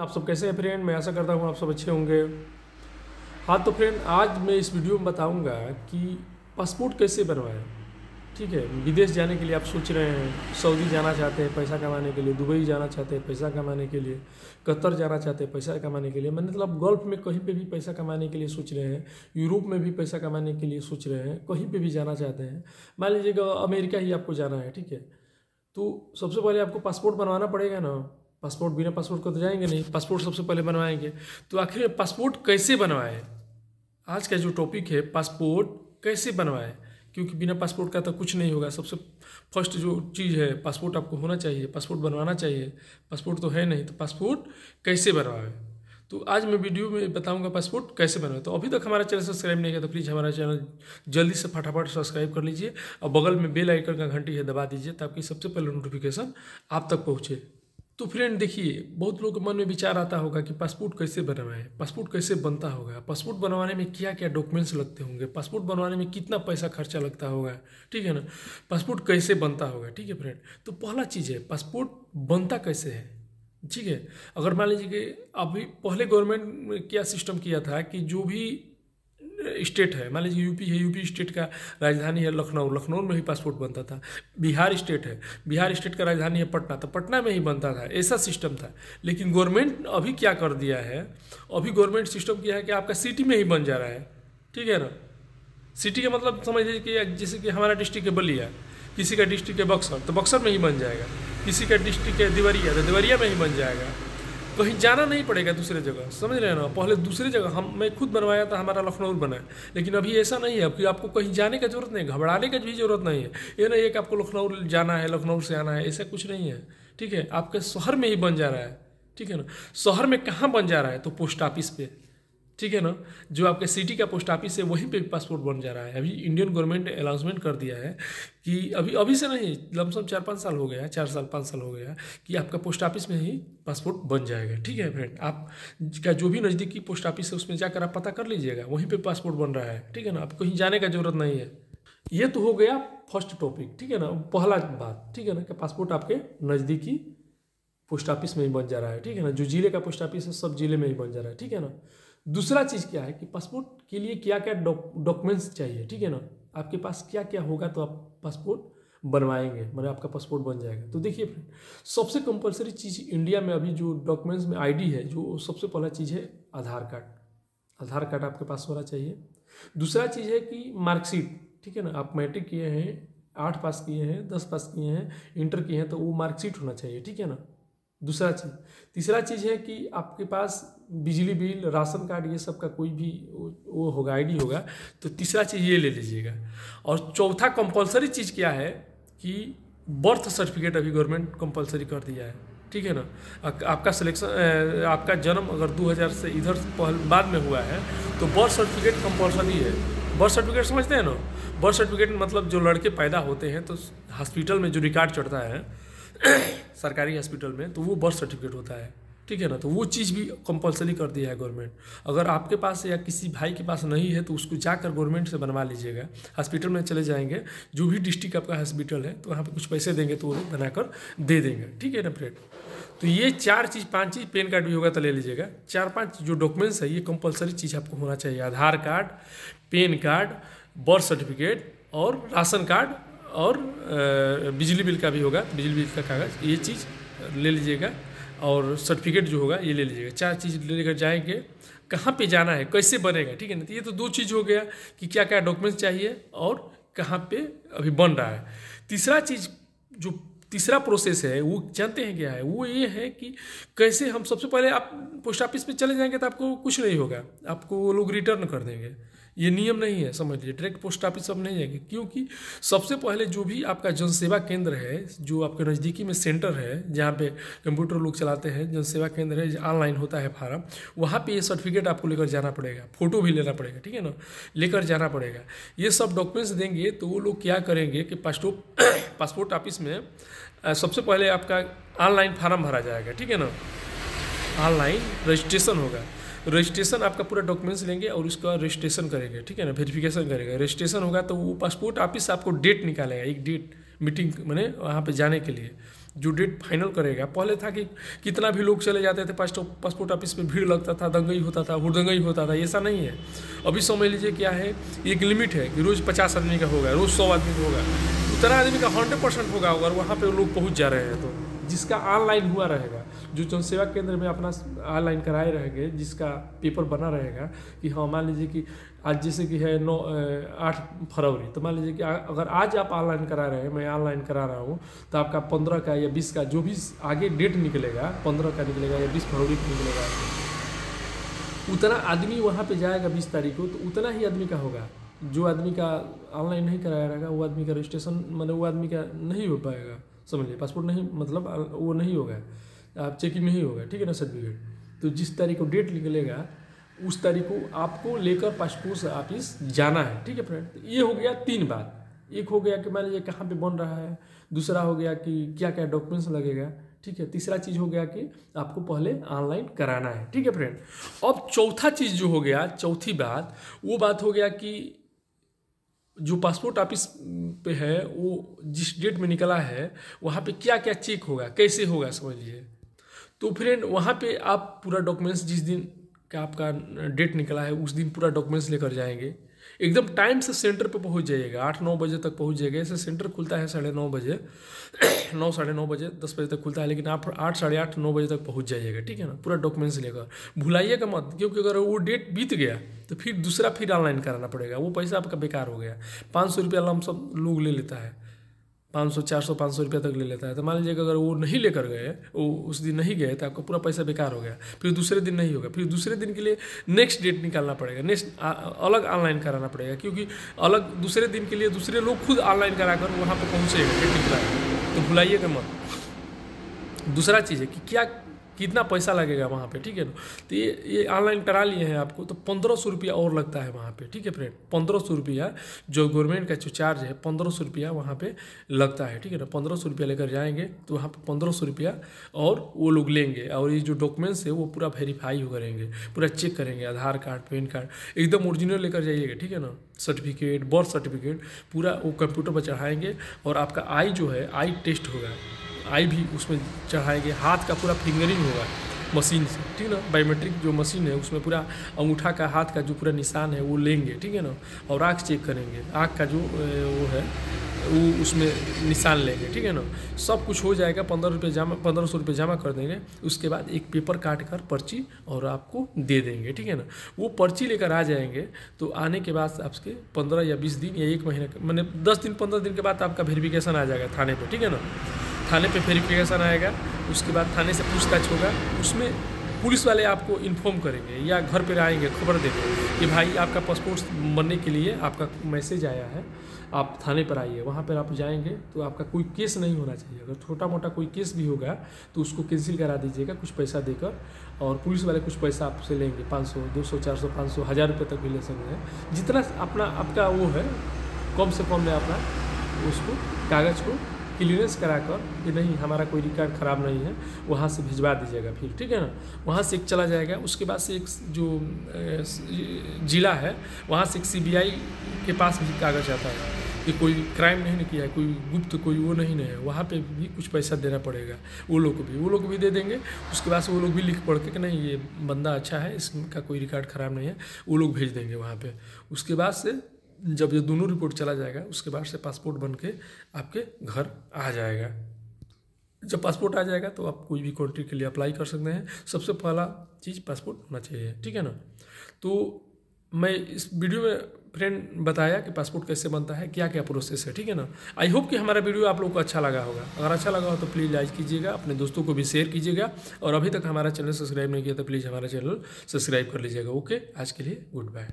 आप सब कैसे हैं फ्रेंड? मैं ऐसा करता हूँ आप सब अच्छे होंगे। हाँ तो फ्रेंड, आज मैं इस वीडियो में बताऊँगा कि पासपोर्ट कैसे बनवाएँ। ठीक है, विदेश जाने के लिए आप सोच रहे हैं, सऊदी जाना चाहते हैं पैसा कमाने के लिए, दुबई जाना चाहते हैं पैसा कमाने के लिए, कतर जाना चाहते हैं पैसा कमाने के लिए मतलब गल्फ में कहीं पे भी पैसा कमाने के लिए सोच रहे हैं, यूरोप में भी पैसा कमाने के लिए सोच रहे हैं, कहीं पे भी जाना चाहते हैं। मान लीजिएगा अमेरिका ही आपको जाना है, ठीक है। तो सबसे पहले आपको पासपोर्ट बनवाना पड़ेगा ना। पासपोर्ट, बिना पासपोर्ट को तो जाएँगे नहीं, पासपोर्ट सबसे पहले बनवाएँगे। तो आखिर पासपोर्ट कैसे बनवाएँ? आज का जो टॉपिक है, पासपोर्ट कैसे बनवाएँ? क्योंकि बिना पासपोर्ट का तो कुछ नहीं होगा। सबसे फ़र्स्ट जो चीज़ है, पासपोर्ट आपको होना चाहिए, पासपोर्ट बनवाना चाहिए। पासपोर्ट तो है नहीं तो पासपोर्ट कैसे बनवाएँ? तो आज मैं वीडियो में बताऊँगा पासपोर्ट कैसे बनवाए। तो अभी तक हमारा चैनल सब्सक्राइब नहीं किया तो प्लीज़ हमारा चैनल जल्दी से फटाफट सब्सक्राइब कर लीजिए और बगल में बेल आइकन का घंटी है दबा दीजिए ताकि सबसे पहले नोटिफिकेशन आप तक पहुँचे। तो फ्रेंड देखिए, बहुत लोग के मन में विचार आता होगा कि पासपोर्ट कैसे बनवाएँ पासपोर्ट कैसे बनता होगा पासपोर्ट बनवाने में क्या क्या डॉक्यूमेंट्स लगते होंगे पासपोर्ट बनवाने में कितना पैसा खर्चा लगता होगा, ठीक है ना? पासपोर्ट कैसे बनता होगा, ठीक है फ्रेंड तो पहला चीज़ है पासपोर्ट बनता कैसे है? ठीक है? अगर मान लीजिए कि अभी पहले गवर्नमेंट ने क्या सिस्टम किया था कि जो भी स्टेट है। मान लीजिए यूपी है, यूपी स्टेट का राजधानी है लखनऊ। लखनऊ में ही पासपोर्ट बनता था। बिहार स्टेट है। बिहार स्टेट का राजधानी है पटना। तो पटना में ही बनता था। ऐसा सिस्टम था। लेकिन गवर्नमेंट अभी क्या कर दिया है? अभी गवर्नमेंट सिस्टम किया है कि आपका सिटी में ही बन जा रहा है। ठीक है ना? सिटी का मतलब समझ लीजिए कि जैसे कि हमारा डिस्ट्रिक्ट है बलिया। किसी का डिस्ट्रिक्ट है बक्सर। तो बक्सर में ही बन जाएगा। किसी का डिस्ट्रिक्ट है देवरिया। तो देवरिया में ही बन जाएगा। कहीं जाना नहीं पड़ेगा दूसरे जगह, समझ रहे हैं ना? पहले दूसरे जगह, हम, मैं खुद बनवाया था हमारा लखनऊ बना है, लेकिन अभी ऐसा नहीं है कि आपको कहीं जाने का ज़रूरत नहीं, घबराने का भी ज़रूरत नहीं है। ये नहीं है कि आपको लखनऊ जाना है, लखनऊ से आना है, ऐसा कुछ नहीं है, ठीक है? आपके शहर में ही बन जा रहा है, ठीक है ना? शहर में कहाँ बन जा रहा है? तो पोस्ट ऑफ़िस पे। ठीक है ना? जो आपके सिटी का पोस्ट ऑफ़िस है, वहीं पे पासपोर्ट बन जा रहा है। अभी इंडियन गवर्नमेंट ने अनाउंसमेंट कर दिया है कि अभी अभी से नहीं, लमसम चार पाँच साल हो गया चार साल, पाँच साल हो गया कि आपका पोस्ट ऑफ़िस में ही पासपोर्ट बन जाएगा। ठीक है फ्रेंड आप का जो भी नज़दीकी पोस्ट ऑफ़िस है, उसमें जाकर आप पता कर लीजिएगा। वहीं पर पासपोर्ट बन रहा है। ठीक है ना? आप कहीं जाने का ज़रूरत नहीं है। ये तो हो गया फ़र्स्ट टॉपिक ठीक है ना? पहला बात। ठीक है ना? कि पासपोर्ट आपके नज़दीकी पोस्ट ऑफ़िस में ही बन जा रहा है। ठीक है ना? जो ज़िले का पोस्ट ऑफ़िस है, सब ज़िले में ही बन जा रहा है। ठीक है ना? दूसरा चीज़ क्या है कि पासपोर्ट के लिए क्या क्या डॉक्यूमेंट्स चाहिए, ठीक है ना? आपके पास क्या क्या होगा तो आप पासपोर्ट बनवाएँगे मतलब आपका पासपोर्ट बन जाएगा। तो देखिए फ्रेंड, सबसे कंपलसरी चीज़ इंडिया में अभी जो डॉक्यूमेंट्स में आईडी है, जो सबसे पहला चीज़ है आधार कार्ड। आधार कार्ड आपके पास होना चाहिए। दूसरा चीज़ है कि मार्कशीट ठीक है ना? आप मैट्रिक किए हैं, आठ पास किए हैं, दस पास किए हैं इंटर किए हैं तो वो मार्कशीट होना चाहिए, ठीक है ना? दूसरा चीज़, तीसरा चीज़ है कि आपके पास बिजली बिल, राशन कार्ड ये सब का कोई भी वो होगा आईडी होगा तो तीसरा चीज़ ये ले लीजिएगा। और चौथा कंपलसरी चीज़ क्या है कि बर्थ सर्टिफिकेट अभी गवर्नमेंट कंपलसरी कर दिया है, ठीक है ना? आपका सिलेक्शन आपका जन्म अगर 2000 से इधर पहले, बाद में हुआ है तो बर्थ सर्टिफिकेट कंपलसरी है। बर्थ सर्टिफिकेट समझते हैं ना? बर्थ सर्टिफिकेट मतलब जो लड़के पैदा होते हैं तो हॉस्पिटल में जो रिकॉर्ड चढ़ता है सरकारी हॉस्पिटल में तो वो बर्थ सर्टिफिकेट होता है। ठीक है ना? तो वो चीज़ भी कंपलसरी कर दिया है गवर्नमेंट अगर आपके पास या किसी भाई के पास नहीं है तो उसको जाकर गवर्नमेंट से बनवा लीजिएगा। हॉस्पिटल में चले जाएँगे, जो भी डिस्ट्रिक्ट आपका हॉस्पिटल है तो वहाँ पे कुछ पैसे देंगे तो वो बनाकर दे देंगे। ठीक है ना फ्रेंड तो ये चार चीज़, पाँच चीज़ पेन कार्ड भी होगा तो ले लीजिएगा। चार, पाँच जो डॉक्यूमेंट्स है, ये कंपलसरी चीज़ आपको होना चाहिए। Aadhaar card PAN card birth certificate और राशन कार्ड और बिजली बिल का भी होगा, बिजली बिल का कागज़, ये चीज़ ले लीजिएगा और सर्टिफिकेट जो होगा ये ले लीजिएगा। चार चीज़ लेकर जाएँगे, कहाँ पे जाना है, कैसे बनेगा, ठीक है ना? तो ये तो दो चीज़ हो गया कि क्या क्या डॉक्यूमेंट्स चाहिए और कहाँ पे अभी बन रहा है। तीसरा चीज़ जो, तीसरा प्रोसेस है, वो जानते हैं क्या है? वो ये है कि कैसे हम सबसे पहले आप पोस्ट ऑफ़िस पे चले जाएँगे तो आपको कुछ नहीं होगा, आपको वो लोग रिटर्न कर देंगे। ये नियम नहीं है, समझ लीजिए। डायरेक्ट पोस्ट ऑफ़िस सब नहीं जाएँगे क्योंकि सबसे पहले जो भी आपका जनसेवा केंद्र है, जो आपके नज़दीकी में सेंटर है, जहाँ पे कंप्यूटर लोग चलाते हैं, जनसेवा केंद्र है, ऑनलाइन होता है फार्म, वहाँ पे ये सर्टिफिकेट आपको लेकर जाना पड़ेगा। फ़ोटो भी लेना पड़ेगा, ठीक है ना? लेकर जाना पड़ेगा। ये सब डॉक्यूमेंट्स देंगे तो वो लोग क्या करेंगे कि पासपोर्ट पासपोर्ट ऑफ़िस में सबसे पहले आपका ऑनलाइन फार्म भरा जाएगा, ठीक है ना? ऑनलाइन रजिस्ट्रेशन होगा। रजिस्ट्रेशन आपका पूरा डॉक्यूमेंट्स लेंगे और उसका रजिस्ट्रेशन करेंगे, ठीक है ना? वेरिफिकेशन करेगा। रजिस्ट्रेशन होगा तो वो पासपोर्ट ऑफ़िस आपको डेट निकालेगा, एक डेट मीटिंग मैंने वहाँ पे जाने के लिए। जो डेट फाइनल करेगा, पहले था कि कितना भी लोग चले जाते थे पासपोर्ट ऑफ़िस में, भीड़ लगता था, दंगई होता था, हुड़दंगई होता था ऐसा नहीं है। अभी समझ लीजिए क्या है, एक लिमिट है कि रोज़ पचास आदमी का होगा, रोज़ सौ आदमी का होगा। उतना आदमी का हंड्रेड परसेंट होगा अगर वहाँ पर लोग पहुँच जा रहे हैं तो जिसका ऑनलाइन हुआ रहेगा। जो जन सेवा केंद्र में अपना ऑनलाइन कराए रहेंगे, जिसका पेपर बना रहेगा, कि हाँ मान लीजिए कि आज जैसे कि है नौ आठ फरवरी तो मान लीजिए कि अगर आज आप ऑनलाइन करा रहे हैं, मैं ऑनलाइन करा रहा हूँ तो आपका पंद्रह का या बीस का जो भी आगे डेट निकलेगा, पंद्रह का निकलेगा या बीस फरवरी का निकलेगा, उतना आदमी वहाँ पे जाएगा बीस तारीख को तो उतना ही आदमी का होगा। जो आदमी का ऑनलाइन नहीं कराया रहेगा, वो आदमी का रजिस्ट्रेशन मतलब वो आदमी का नहीं हो पाएगा। समझिए पासपोर्ट नहीं मतलब वो नहीं होगा। आप चेकिंग नहीं होगा, ठीक है ना सर्टिफिकेट तो जिस तारीख को डेट निकलेगा, उस तारीख को आपको लेकर पासपोर्ट ऑफ़िस जाना है, ठीक है फ्रेंड तो ये हो गया तीन बात। एक हो गया कि मान लीजिए कहाँ पे बन रहा है, दूसरा हो गया कि क्या क्या डॉक्यूमेंट्स लगेगा, ठीक है? तीसरा चीज़ हो गया कि आपको पहले ऑनलाइन कराना है, ठीक है फ्रेंड अब चौथा चीज़ जो हो गया, चौथी बात, वो बात हो गया कि जो पासपोर्ट ऑफ़िस पे है, वो जिस डेट में निकला है, वहाँ पे क्या क्या चेक होगा, कैसे होगा समझ लीजिए तो फ्रेंड वहाँ पे आप पूरा डॉक्यूमेंट्स जिस दिन का आपका डेट निकला है, उस दिन पूरा डॉक्यूमेंट्स लेकर जाएँगे। एकदम टाइम से सेंटर पे पहुँच जाइएगा। आठ, नौ बजे तक पहुँच जाइएगा। ऐसे सेंटर खुलता है साढ़े नौ बजे। नौ, साढ़े नौ बजे, दस बजे तक खुलता है, लेकिन आप आठ, साढ़े आठ, नौ बजे तक पहुँच जाइएगा, ठीक है ना? पूरा डॉक्यूमेंट्स लेकर। भुलाइएगा मत, क्योंकि अगर वो डेट बीत गया तो फिर दूसरा फिर ऑनलाइन कराना पड़ेगा। वो पैसा आपका बेकार हो गया। पाँच सौ रुपया सब लोग ले लेता है। पाँच सौ, चार सौ, पाँच सौ रुपया तक ले लेता है। तो मान लीजिए अगर वो नहीं लेकर गए, वो उस दिन नहीं गए तो आपका पूरा पैसा बेकार हो गया। फिर दूसरे दिन नहीं होगा। फिर दूसरे दिन के लिए नेक्स्ट डेट निकालना पड़ेगा। नेक्स्ट अलग ऑनलाइन कराना पड़ेगा, क्योंकि अलग दूसरे दिन के लिए दूसरे लोग खुद ऑनलाइन करा कर वहाँ पर पहुँचेगा डेट तो भुलाइएगा मत। दूसरा चीज़ है कि क्या कितना पैसा लगेगा वहाँ पे, ठीक है ना? तो ये ये ऑनलाइन करा लिए हैं आपको तो पंद्रह सौ रुपया और लगता है वहाँ पे, ठीक है फ्रेंड? पंद्रह सौ रुपया, जो गवर्नमेंट का जो चार्ज है, पंद्रह सौ रुपया वहाँ पे लगता है, ठीक है ना? पंद्रह सौ रुपया लेकर जाएँगे तो वहाँ पे पंद्रह सौ रुपया और वो लोग लेंगे, और ये जो डॉक्यूमेंट्स है, वो पूरा वेरीफाई करेंगे, पूरा चेक करेंगे, आधार कार्ड, पैन कार्ड, एकदम ओरिजिनल लेकर जाइएगा, ठीक है ना? सर्टिफिकेट बर्थ सर्टिफिकेट पूरा वो कंप्यूटर पर चढ़ाएँगे, और आपका आई जो है आई टेस्ट होगा। आई भी उसमें चढ़ाएँगे। हाथ का पूरा फिंगरिंग होगा। मशीन से, ठीक है ना? बायोमेट्रिक जो मशीन है, उसमें पूरा अंगूठा का, हाथ का जो पूरा निशान है, वो लेंगे, ठीक है ना? और आँख चेक करेंगे। आँख का जो वो है, वो उसमें निशान लेंगे, ठीक है ना? सब कुछ हो जाएगा, पंद्रह रुपये जमा, पंद्रह सौ रुपये जमा कर देंगे। उसके बाद एक पेपर काट कर पर्ची और आपको दे देंगे, ठीक है ना? वो पर्ची लेकर आ जाएँगे तो आने के बाद आपके पंद्रह या बीस दिन या एक महीने मैंने दस दिन, पंद्रह दिन के बाद आपका वेरिफिकेशन आ जाएगा थाने पर ठीक है ना? थाने पे वेरिफिकेशन आएगा, उसके बाद थाने से पूछताछ होगा, उसमें पुलिस वाले आपको इन्फॉर्म करेंगे या घर पर आएँगे, खबर देंगे कि भाई आपका पासपोर्ट बनने के लिए आपका मैसेज आया है, आप थाने पर आइए, वहाँ पर आप जाएँगे तो आपका कोई केस नहीं होना चाहिए। अगर छोटा मोटा कोई केस भी होगा तो उसको कैंसिल करा दीजिएगा, कुछ पैसा देकर, और पुलिस वाले कुछ पैसा आपसे लेंगे, पाँच सौ, दो सौ, चार सौ, पाँच सौ, हज़ार रुपये तक भी ले सकते हैं। जितना अपना, आपका वो है, कम से कम में अपना, उसको, कागज़ को क्लियरेंस कराकर कि नहीं, हमारा कोई रिकॉर्ड ख़राब नहीं है, वहाँ से भिजवा दीजिएगा फिर, ठीक है ना? वहाँ से एक चला जाएगा, उसके बाद से एक जो ज़िला है, वहाँ से एक सीबीआई के पास भी कागज़ आता है कि कोई क्राइम नहीं ना किया है कोई गुप्त, कोई वो नहीं ना है, वहाँ पे भी कुछ पैसा देना पड़ेगा, वो लोग को भी, वो लोग भी दे देंगे, उसके बाद से वो लोग भी लिख पढ़ के कि नहीं, ये बंदा अच्छा है, इसका कोई रिकॉर्ड ख़राब नहीं है, वो लोग भेज देंगे वहाँ पे, उसके बाद से जब ये दोनों रिपोर्ट चला जाएगा, उसके बाद से पासपोर्ट बन के आपके घर आ जाएगा। जब पासपोर्ट आ जाएगा तो आप कोई भी कंट्री के लिए अप्लाई कर सकते हैं। सबसे पहला चीज़ पासपोर्ट होना चाहिए, ठीक है ना? तो मैं इस वीडियो में फ्रेंड बताया कि पासपोर्ट कैसे बनता है क्या क्या प्रोसेस है, ठीक है ना? आई होप कि हमारा वीडियो आप लोग को अच्छा लगा होगा। अगर अच्छा लगा हो तो प्लीज़ लाइक कीजिएगा, अपने दोस्तों को भी शेयर कीजिएगा। और अभी तक हमारा चैनल सब्सक्राइब नहीं किया तो प्लीज़ हमारा चैनल सब्सक्राइब कर लीजिएगा ओके आज के लिए गुड बाय